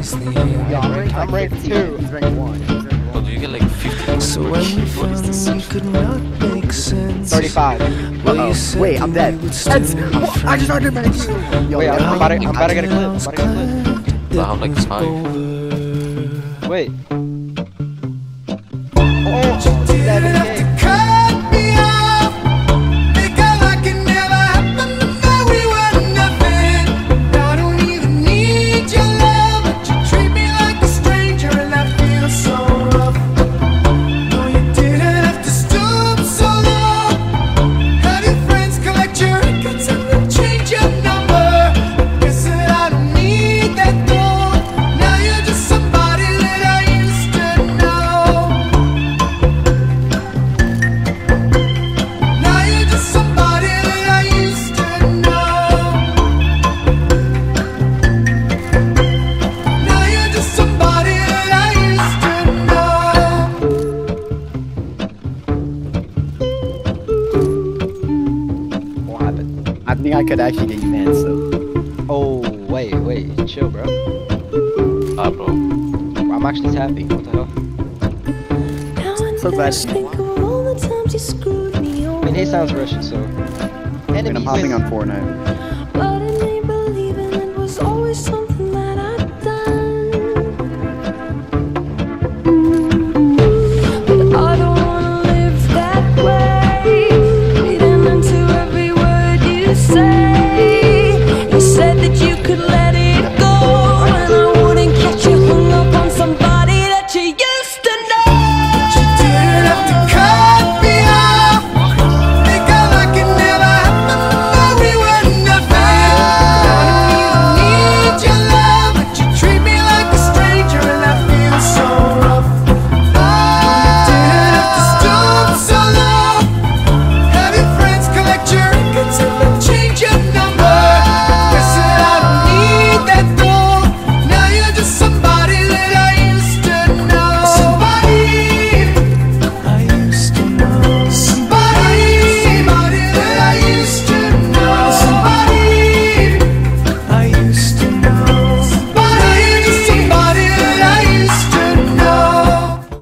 Yo, I'm ranked, I'm ranked two. He's ranked one. He's ranked Oh, one. do you get like 50? So when we found we could not make sense. 35. Well, Uh-oh. Wait, I'm dead. That's, be what? I just started friends. ranking. Yo, Wait, yo, I'm about to, I'm about to get a clip. I'm about to get a glad So how like that five? was over. clip. Wait. Think I could actually get you banned, so. Oh, wait, wait. Chill, bro. Ah, bro. I'm actually tapping. What the hell? So glad. I mean, he sounds Russian, so. I mean, I'm hopping on Fortnite.